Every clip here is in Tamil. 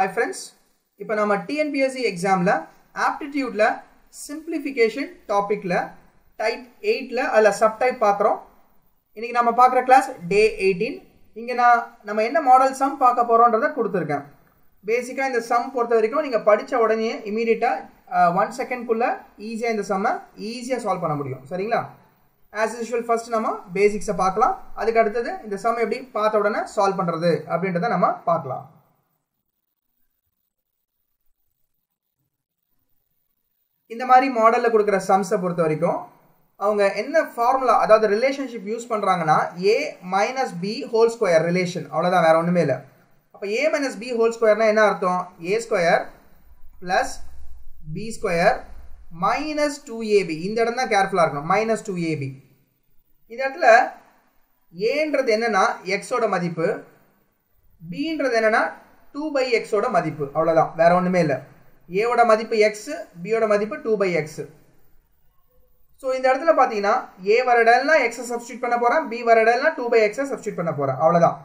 ஹாய் ஃப்ரெண்ட்ஸ் இப்போ நம்ம டிஎன்பிஎஸ்சி எக்ஸாமில் ஆப்டிடியூட்டில் சிம்பிளிஃபிகேஷன் டாப்பிக்கில் டைப் எயிட்டில் அதில் சப்டைப் பார்க்குறோம். இன்றைக்கி நம்ம பார்க்குற கிளாஸ் டே எயிட்டீன் இங்கே நான் நம்ம என்ன மாடல் சம் பார்க்க போகிறோன்றதை கொடுத்துருக்கேன். பேசிக்காக இந்த சம் பொறுத்த வரைக்கும் நீங்கள் படித்த உடனே இமீடியட்டாக ஒன் செகண்ட்குள்ளே ஈஸியாக இந்த சம்மை ஈஸியாக சால்வ் பண்ண முடியும். சரிங்களா? ஆஸ் யூஷுவல் ஃபர்ஸ்ட் நம்ம பேசிக்ஸை பார்க்கலாம். அதுக்கு அடுத்தது இந்த சம் எப்படி பார்த்த உடனே சால்வ் பண்ணுறது அப்படின்றத நம்ம பார்க்கலாம். இந்த மாதிரி மாடலில் கொடுக்குற சம்ஸை பொறுத்த வரைக்கும் அவங்க என்ன ஃபார்முலா அதாவது ரிலேஷன்ஷிப் யூஸ் பண்ணுறாங்கன்னா A minus B whole square relation அவ்வளோதான் வேறு ஒன்றுமே இல்லை. அப்போ ஏ மைனஸ் பி ஹோல் ஸ்கொயர்னா என்ன அர்த்தம்? A square plus b square minus two ab இந்த இடம் தான் கேர்ஃபுல்லாக இருக்கணும். மைனஸ் டூ ஏபி இந்த இடத்துல ஏன்றது என்னன்னா எக்ஸோட மதிப்பு பின்றது என்னன்னா டூ பை எக்ஸோட மதிப்பு. அவ்வளோதான் வேறு ஒன்றுமே இல்லை. ஏவோட மதிப்பு எக்ஸ் பியோட மதிப்பு டூ பை எக்ஸ் ஸோ இந்த இடத்துல பார்த்தீங்கன்னா ஏ வர இடம்னா எக்ஸை சப்ஸ்டியூட் பண்ண போகிறேன் பி வர இடம்னா டூ பை எக்ஸை சப்ஸ்டியூட் பண்ண போகிறேன் அவ்வளோதான்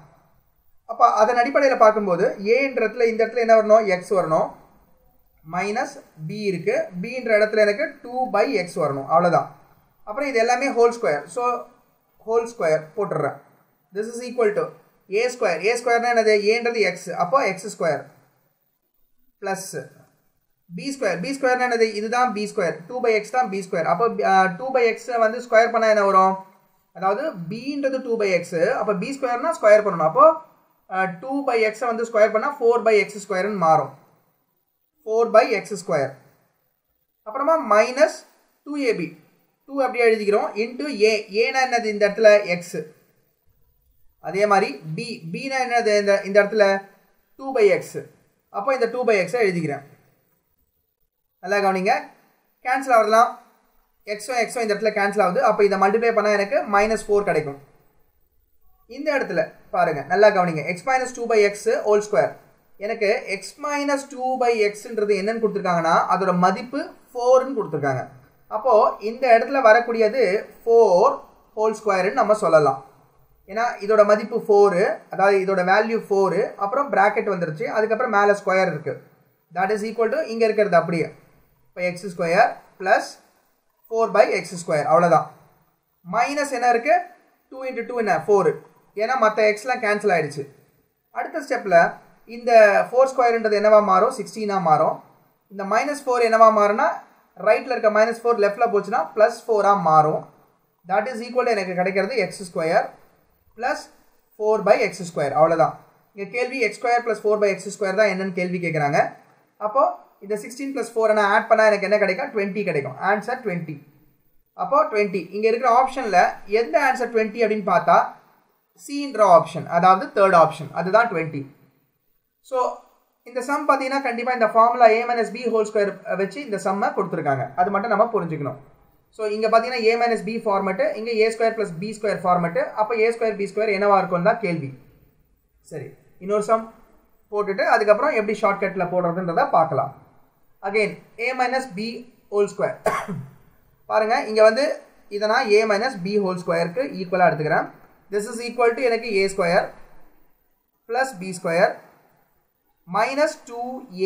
அப்போ அதன் அடிப்படையில் பார்க்கும்போது ஏன்ற இடத்துல இந்த இடத்துல என்ன வரணும்? எக்ஸ் வரணும். மைனஸ் பி இருக்குது பின்ற இடத்துல எனக்கு டூ பை எக்ஸ் வரணும். அவ்வளோதான் அப்புறம் இது எல்லாமே whole square so whole square போட்டுடுறேன். This is equal to a square a ஸ்கொயர்னா என்னது? ஏன்றது எக்ஸ் அப்போ x square plus b square b ஸ்கொயர்னா என்னது? இதுதான் b square two by x தான் பி ஸ்கொயர் அப்போ டூ பை எக்ஸை வந்து ஸ்கொயர் பண்ணால் என்ன வரும்? அதாவது பின்றது டூ பை எக்ஸ் அப்போ பி ஸ்கொயர்னா ஸ்கொயர் பண்ணணும். அப்போ டூ பை எக்ஸை வந்து ஸ்கொயர் பண்ணால் ஃபோர் பை எக்ஸ் ஸ்கொயர்னு மாறும். ஃபோர் பை எக்ஸ் ஸ்கொயர் அப்புறமா மைனஸ் டூ ஏபி டூ அப்படியே எழுதிக்கிறோம். இன்ட்டு ஏ ஏனா என்னது இந்த இடத்துல? எக்ஸ் அதே மாதிரி பி பினா என்னது இந்த இந்த இடத்துல? டூ பை எக்ஸ் அப்போ இந்த டூ பை எக்ஸை எழுதிக்கிறேன். நல்லா கவனிங்க. கேன்சல் ஆகலாம் எக்ஸோ எக்ஸோ இந்த இடத்துல கேன்சல் ஆகுது. அப்போ இதை மல்டிப்ளை பண்ணால் எனக்கு மைனஸ் ஃபோர் கிடைக்கும். இந்த இடத்துல பாருங்கள் நல்லா கவனிங்க. X minus two by x whole square எனக்கு எக்ஸ் மைனஸ் டூ பை எக்ஸ்ன்றது என்னன்னு கொடுத்துருக்காங்கன்னா அதோட மதிப்பு ஃபோர்னு கொடுத்துருக்காங்க. அப்போது இந்த இடத்துல வரக்கூடியது ஃபோர் ஹோல் ஸ்கொயர்னு நம்ம சொல்லலாம். ஏன்னா இதோட மதிப்பு ஃபோரு அதாவது இதோட வேல்யூ ஃபோரு அப்புறம் ப்ராக்கெட் வந்துருச்சு. அதுக்கப்புறம் மேலே ஸ்கொயர் இருக்குது தட் இஸ் ஈக்குவல் டு இங்கே இருக்கிறது அப்படியே. By x square plus four by x square அவ்வளோதான் மைனஸ் என்ன இருக்குது டூ இன்ட்டு டூ என்ன? ஃபோரு ஏன்னா மற்ற எக்ஸ்லாம் கேன்சல் ஆகிடுச்சு அடுத்த ஸ்டெப்பில் இந்த ஃபோர் ஸ்கொயருன்றது என்னவா மாறும்? சிக்ஸ்டீனாக மாறும். இந்த மைனஸ் ஃபோர் என்னவா மாறும்னா ரைட்டில் இருக்க மைனஸ் ஃபோர் லெஃப்டில் போச்சுன்னா ப்ளஸ் ஃபோராக மாறும். தட் இஸ் ஈக்குவல் எனக்கு கிடைக்கிறது x square plus four by x square அவ்வளோதான் இங்கே கேள்வி x square plus four by x square தான் என்னென்னு கேள்வி கேட்குறாங்க அப்போது இந்த சிக்ஸ்டீன் ப்ளஸ் ஃபோர் நான் ஆட் பண்ணால் எனக்கு என்ன கிடைக்கும்? டுவெண்ட்டி கிடைக்கும். ஆன்சர் டுவெண்ட்டி அப்போ டுவெண்ட்டி இங்கே இருக்கிற ஆப்ஷனில் எந்த ஆன்சர் டுவெண்ட்டி அப்படின்னு பார்த்தா சின்ற ஆப்ஷன் அதாவது தேர்ட் ஆப்ஷன் அதுதான் டுவெண்ட்டி ஸோ இந்த சம் பார்த்தீங்கன்னா கண்டிப்பாக இந்த formula a minus b whole square வச்சு இந்த சம்மை கொடுத்துருக்காங்க. அது மட்டும் நம்ம புரிஞ்சுக்கணும். ஸோ இங்கே பார்த்தீங்கன்னா ஏ மைனஸ் பி ஃபார்மெட்டு இங்கே a square plus b square format அப்போ ஏ ஸ்கொயர் பி ஸ்கொயர் என்னவாக இருக்கும் தான் கேள்வி. சரி இன்னொரு சம் போட்டுட்டு அதுக்கப்புறம் எப்படி ஷார்ட்கட்டில் போடுறதுன்றதை பார்க்கலாம். Again a minus b whole square பாருங்கள் இங்கே வந்து இதை நான் ஏ மைனஸ் பி ஹோல் ஸ்கொயருக்கு ஈக்குவலாக எடுத்துக்கிறேன். திஸ் இஸ் ஈக்குவல் டு எனக்கு a square plus b square minus two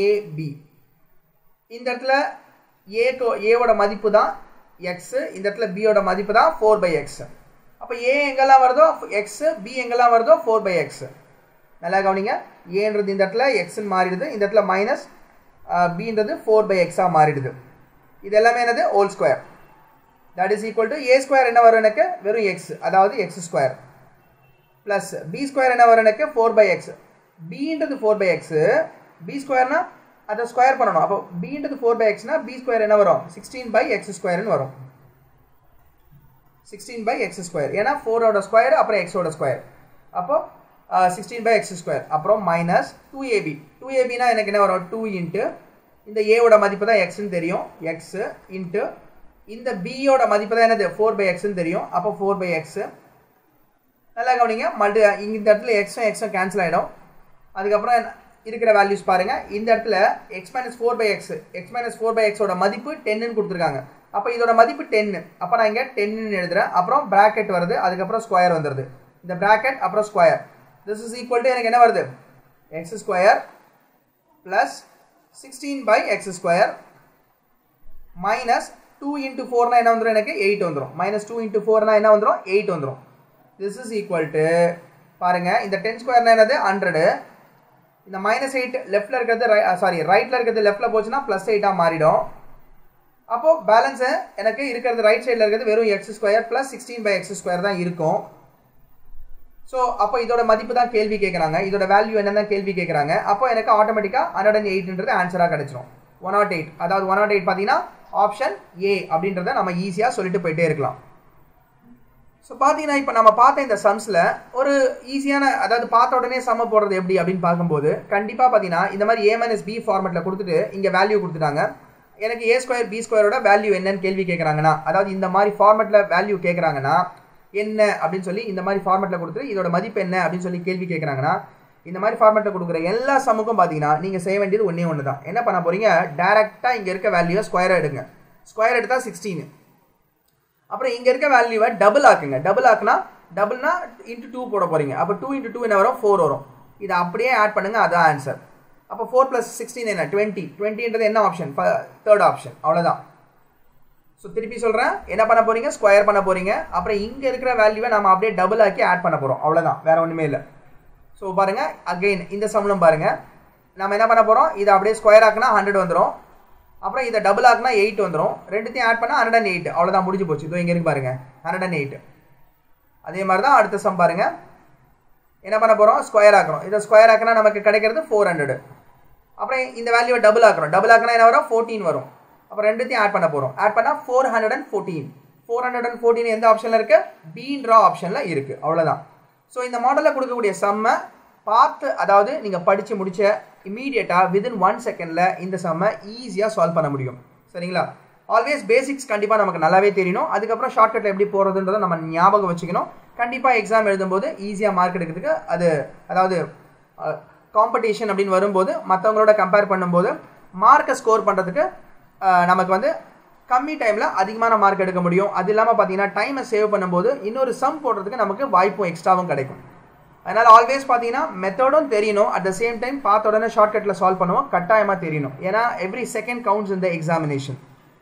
ab இந்த இடத்துல ஏக்கு ஏவோட மதிப்பு தான் எக்ஸு இந்த இடத்துல பியோட மதிப்பு தான் ஃபோர் பை எக்ஸ் அப்போ ஏ எங்கெல்லாம் வருதோ எக்ஸு பி எங்கெல்லாம் வருதோ ஃபோர் பை எக்ஸு நல்லா கவனிங்க. ஏன்றது இந்த இடத்துல எக்ஸ்ன்னு மாறிடுது. இந்த இடத்துல மைனஸ் பின்றது ஃபோர் பை எக்ஸாக மாறிடுது. இது எல்லாமே என்னது? Whole square that is equal to a square என்ன வரும் எனக்கு? வெறும் எக்ஸ் அதாவது x square plus b square என்ன வரும் எனக்கு? ஃபோர் பை எக்ஸ் பின்றது ஃபோர் பை எக்ஸு பி ஸ்கொயர்னா அதை ஸ்கொயர் பண்ணணும். அப்போ பின்றது ஃபோர் பை எக்ஸ்னா பி ஸ்கொயர் என்ன வரும்? சிக்ஸ்டீன் பை எக்ஸ் ஸ்கொயர்னு வரும். சிக்ஸ்டீன் பை எக்ஸ் ஸ்கொயர் ஏன்னா ஃபோரோட ஸ்கொயர் அப்புறம் எக்ஸோட ஸ்கொயர் அப்போ சிக்ஸ்டீன் பை எக்ஸ் ஸ்கொயர் அப்புறம் மைனஸ் டூ ஏபி டூ ஏபினா எனக்கு என்ன வரும்? டூ இன்ட்டு இந்த ஏவோட மதிப்பு தான் எக்ஸ்ன்னு தெரியும். எக்ஸு இன்ட்டு இந்த பியோட மதிப்பு தான் என்னது? ஃபோர் பை எக்ஸ்ன்னு தெரியும். அப்போ ஃபோர் பை எக்ஸு நல்லா கவனிங்க. மல்டி இந்த இடத்துல எக்ஸும் எக்ஸும் கேன்சல் ஆகிடும் அதுக்கப்புறம் இருக்கிற வேல்யூஸ் பாருங்கள் இந்த இடத்துல x minus four by x x minus four by எக்ஸோட மதிப்பு டென்னு கொடுத்துருக்காங்க. அப்போ இதோட மதிப்பு டென்னு அப்போ நான் இங்கே டென்னு எழுதுறேன். அப்புறம் ப்ராக்கெட் வருது. அதுக்கப்புறம் ஸ்கொயர் வந்துடுது இந்த ப்ராக்கெட் அப்புறம் square this is equal to எனக்கு என்ன வருது? X square plus sixteen by x square minus two into ஃபோர்னா என்ன வந்துடும் எனக்கு? எயிட் வந்துடும் மைனஸ் டூ இன்ட்டு ஃபோர்னா என்ன வந்துடும் எயிட் வந்துடும் திஸ் இஸ் ஈக்குவல் டு பாருங்க இந்த டென் ஸ்கொயர்னா என்னது? ஹண்ட்ரடு இந்த மைனஸ் எயிட் லெஃப்டில் இருக்கிறது ரை சாரி ரைட்டில் இருக்கிறது லெஃப்ட்டில் போச்சுன்னா ப்ளஸ் எயிட்டாக மாறிடும். அப்போது பேலன்ஸு எனக்கு இருக்கிறது ரைட் சைடில் இருக்கிறது வெறும் x square plus sixteen by x square தான் இருக்கும். ஸோ அப்போ இதோட மதிப்பு தான் கேள்வி கேட்குறாங்க இதோட வேல்யூ என்னென்ன கேள்வி கேட்குறாங்க அப்போ எனக்கு ஆட்டோமேட்டிக்காக ஹண்ட்ரட் அண்ட் எயிட்ன்றது ஆன்சராக கிடச்சிரும். ஒன் நாட் எயிட் அதாவது ஒன் நாட் எயிட் பார்த்தீங்கன்னா ஆப்ஷன் ஏ அப்படின்றத நம்ம ஈஸியாக சொல்லிட்டு போயிட்டே இருக்கலாம். ஸோ பார்த்தீங்கன்னா இப்போ நம்ம பார்த்த இந்த சம்ஸில் ஒரு ஈஸியான அதாவது பார்த்த உடனே சம போடுறது எப்படி அப்படின்னு பார்க்கும்போது கண்டிப்பாக பார்த்தீங்கன்னா இந்த மாதிரி ஏ மைனஸ் பி ஃபார்மெட்டில் கொடுத்துட்டு இங்கே வேல்யூ கொடுத்துட்டாங்க. எனக்கு ஏ ஸ்கொயர் பி ஸ்கொயரோட வேல்யூ என்னன்னு கேள்வி கேட்குறாங்கன்னா அதாவது இந்த மாதிரி ஃபார்மெட்டில் வேல்யூ கேட்குறாங்கன்னா என்ன அப்படின்னு சொல்லி இந்த மாதிரி ஃபார்மேட்டில் கொடுத்து இதோட மதிப்பு என்ன அப்படின்னு சொல்லி கேள்வி கேட்குறாங்கன்னா இந்த மாதிரி ஃபார்மேட்டில் கொடுக்குற எல்லா சமுக்கும் பார்த்தீங்கன்னா நீங்கள் செய்ய வேண்டியது ஒன்றே ஒன்று தான் என்ன பண்ண போகிறீங்க டேரெக்டாக இங்கே இருக்க வேல்யூவை ஸ்கொயர் எடுங்க. ஸ்கொயர் எடுத்தால் சிக்ஸ்டீன் அப்புறம் இங்கே இருக்க வேல்யூவை டபுள் ஆக்குங்க. டபுள் ஆக்குனா டபுள்னா இன்ட்டு டூ போட போகிறீங்க அப்போ டூ இன்ட்டு டூ என்ன வரும்? ஃபோர் வரும். இதை அப்படியே ஆட் பண்ணுங்கள் அதான் ஆன்சர் அப்போ ஃபோர் ப்ளஸ் சிக்ஸ்டீன் என்ன? டுவெண்ட்டி டுவெண்ட்டின்றது என்ன ஆப்ஷன் தேர்ட் ஆப்ஷன் அவ்வளோதான் ஸோ திருப்பி சொல்கிறேன் என்ன பண்ண போகிறீங்க ஸ்கொயர் பண்ண போகிறீங்க அப்புறம் இங்கே இருக்கிற வேல்யூவை நம்ம அப்படியே டபுள் ஆக்கி ஆட் பண்ண போகிறோம் அவ்வளோதான் வேறு ஒன்றுமே இல்லை. ஸோ பாருங்கள் அகெயின் இந்த சம்பளம் பாருங்கள் நம்ம என்ன பண்ண போகிறோம் இதை அப்படியே ஸ்கொயர் ஆக்குனா ஹண்ட்ரட் வந்துடும் அப்புறம் இதை டபுள் ஆக்குனா எயிட் வந்துடும் ரெண்டுத்தையும் ஆட் பண்ணால் ஹண்ட்ரட் அண்ட் எயிட் அவ்வளோதான் முடிஞ்சு போச்சு. இதோ இங்கே இருக்கு பாருங்கள் ஹண்ட்ரட் அண்ட் எயிட் அதே மாதிரி தான் அடுத்த சம் பாருங்கள் என்ன பண்ண போகிறோம் ஸ்கொயர் ஆக்குறோம். இதை ஸ்கொயர் ஆக்குனா நமக்கு கிடைக்கிறது ஃபோர் ஹண்ட்ரட் அப்புறம் இந்த வேல்யூவை டபுள் ஆக்குறோம். டபுள் ஆக்குனா என்ன வரும்? ஃபோர்டீன் வரும். அப்புறம் ரெண்டுத்தையும் ஆட் பண்ண போகிறோம் ஆட் பண்ணால் four hundred and fourteen four hundred and fourteen எந்த ஆப்ஷனில் இருக்குது பீன்ற ஆப்ஷனில் இருக்குது அவ்வளோதான் ஸோ இந்த மாடலில் கொடுக்கக்கூடிய சம்மை பார்த்து அதாவது நீங்கள் படித்து முடிச்ச இமீடியட்டாக வித்தின் ஒன் செகண்டில் இந்த சம்மை ஈஸியாக சால்வ் பண்ண முடியும். சரிங்களா? ஆல்வேஸ் பேசிக்ஸ் கண்டிப்பாக நமக்கு நல்லாவே தெரியணும். அதுக்கப்புறம் ஷார்ட்கட்டில் எப்படி போகிறதுன்றதை நம்ம ஞாபகம் வச்சுக்கணும். கண்டிப்பாக எக்ஸாம் எழுதும்போது ஈஸியாக மார்க் எடுக்கிறதுக்கு அது அதாவது காம்படிஷன் அப்படின்னு வரும்போது மற்றவங்களோட கம்பேர் பண்ணும்போது மார்க்கை ஸ்கோர் பண்ணுறதுக்கு நமக்கு வந்து கம்மி டைமில் அதிகமான மார்க் எடுக்க முடியும். அது இல்லாமல் பார்த்தீங்கன்னா டைமை சேவ் பண்ணும்போது இன்னொரு சம் போடுறதுக்கு நமக்கு வாய்ப்பும் எக்ஸ்ட்ராவும் கிடைக்கும். அதனால் ஆல்வேஸ் பார்த்தீங்கன்னா மெத்தடும் தெரியணும். அட் த சேம் டைம் பார்த்த உடனே ஷார்ட்கட்டில் சால்வ் பண்ணுவோம். கட்டாயமாக தெரியணும். ஏன்னா எவ்ரி செகண்ட் கவுண்ட்ஸ் இந்த எக்ஸாமினேஷன்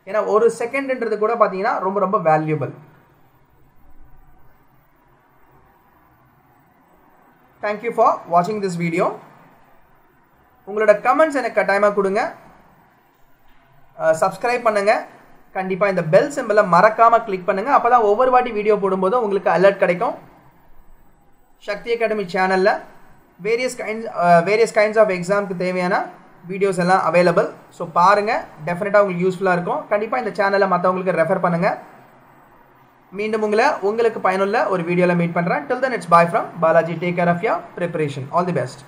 ஏன்னா ஒரு செகண்ட்ன்றது கூட பார்த்தீங்கன்னா ரொம்ப ரொம்ப வேல்யூபிள் தேங்க்யூ ஃபார் வாட்சிங் திஸ் வீடியோ உங்களோட கமெண்ட்ஸ் எனக்கு கட்டாயமாக கொடுங்க. சப்ஸ்கிரைப் பண்ணுங்கள் கண்டிப்பாக இந்த பெல் சிம்பிளை மறக்காமல் கிளிக் பண்ணுங்கள் அப்போ தான் ஒவ்வொரு வாட்டி வீடியோ போடும்போதும் உங்களுக்கு அலர்ட் கிடைக்கும். சக்தி அகாடமி சேனலில் various kinds various kinds of எக்ஸாமுக்கு தேவையான வீடியோஸ் எல்லாம் அவைலபிள் ஸோ பாருங்கள் டெஃபினட்டாக உங்களுக்கு யூஸ்ஃபுல்லாக இருக்கும். கண்டிப்பாக இந்த சேனலை மற்றவங்களுக்கு ரெஃபர் பண்ணுங்கள் மீண்டும் உங்களை உங்களுக்கு பயனுள்ள ஒரு வீடியோவில் மீட் பண்ணுறேன் till then it's bye from Balaji take care of your preparation all the best